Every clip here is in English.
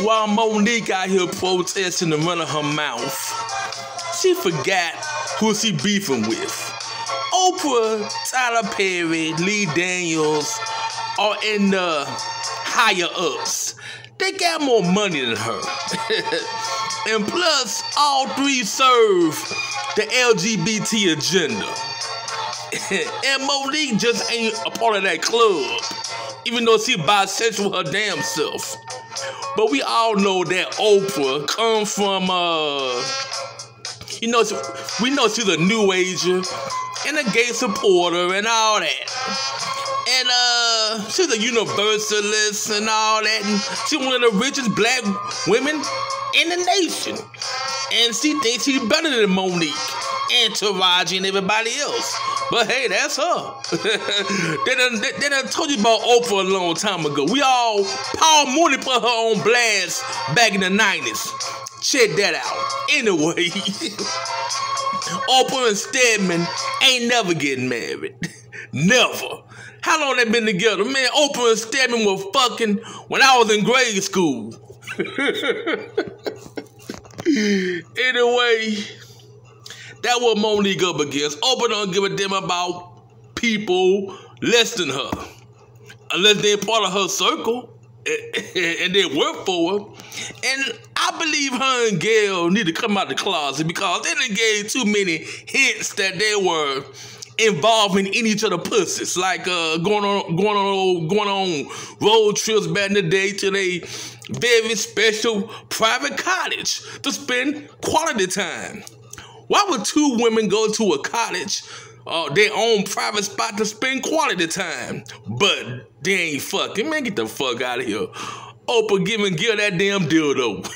while Monique out here protesting and running her mouth, she forgot who she beefing with. Oprah, Tyler Perry, Lee Daniels are in the higher ups. They got more money than her. and plus, all three serve the LGBT agenda. and Monique just ain't a part of that club, even though she bisexual her damn self. But we all know that Oprah come from uh you know we know she's a new ager and a gay supporter and all that. And uh she's a universalist and all that and she's one of the richest black women in the nation. And she thinks she's better than Monique Taraji and everybody else. But hey, that's her. they, done, they, they, done told you about Oprah a long time ago. We all, Paul Mooney put her on blast back in the 90s. Check that out. Anyway, Oprah and Stedman ain't never getting married. never. How long they been together? Man, Oprah and Stedman were fucking when I was in grade school. anyway, that what Monique up against. Oprah don't give a damn about people less than her. Unless they're part of her circle and they work for her. And I believe her and Gayle need to come out the closet because they done gave too many hints that they were involving in each other pussies, like uh, going on, going on, going on road trips back in the day to a very special private cottage to spend quality time. Why would two women go to a cottage, uh, their own private spot to spend quality time? But they ain't fucking. Man, get the fuck out of here. Oprah giving Gayle that damn dildo.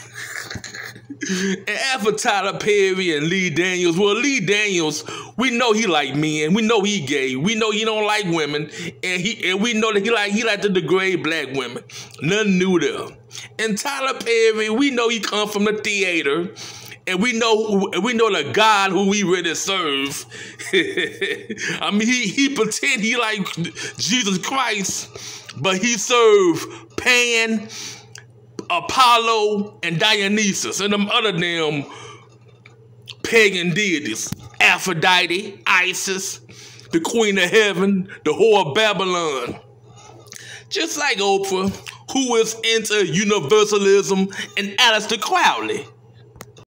and after Tyler Perry and Lee Daniels, well, Lee Daniels, we know he like men, we know he gay, we know he don't like women, and he and we know that he like he like to degrade black women. Nothing new there. And Tyler Perry, we know he come from the theater and we know we know the God who we really serve. I mean, he he pretend he like Jesus Christ, but he serve Pan, Apollo, and Dionysus, and them other damn pagan deities. Aphrodite, Isis, the Queen of Heaven, the whore of Babylon. Just like Oprah, who is into universalism, and Aleister Crowley